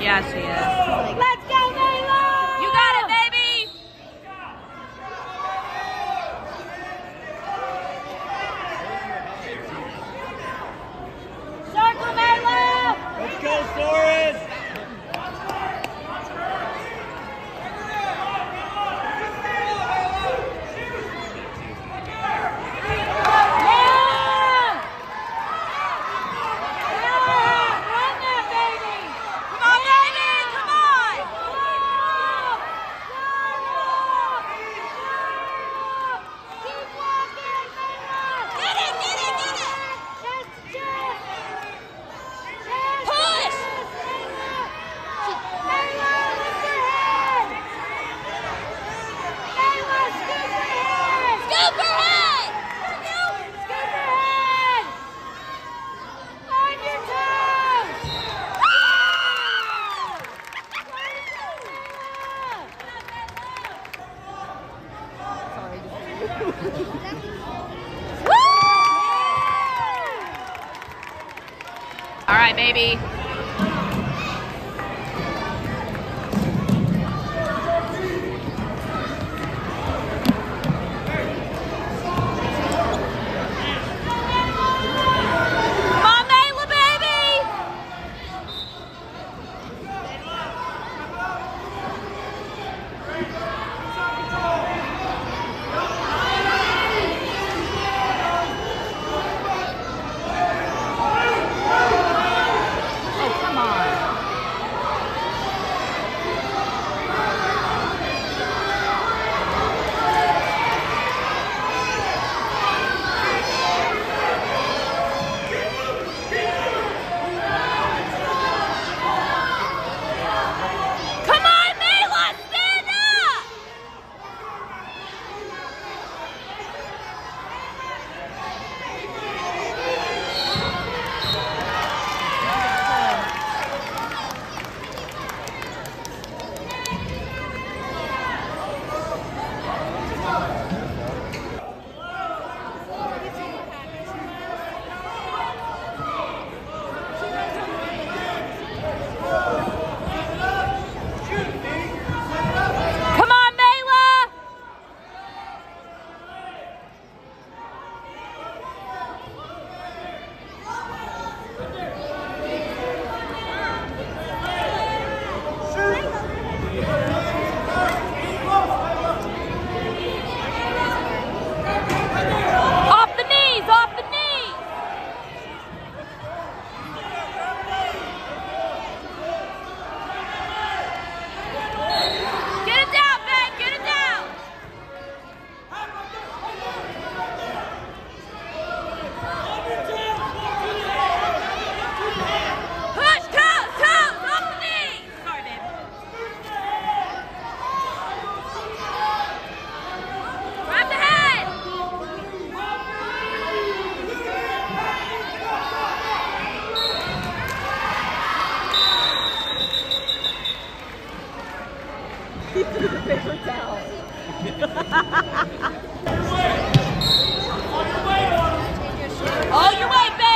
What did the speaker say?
Yeah, she is. Let's Right, baby. paper towel. All your way, babe!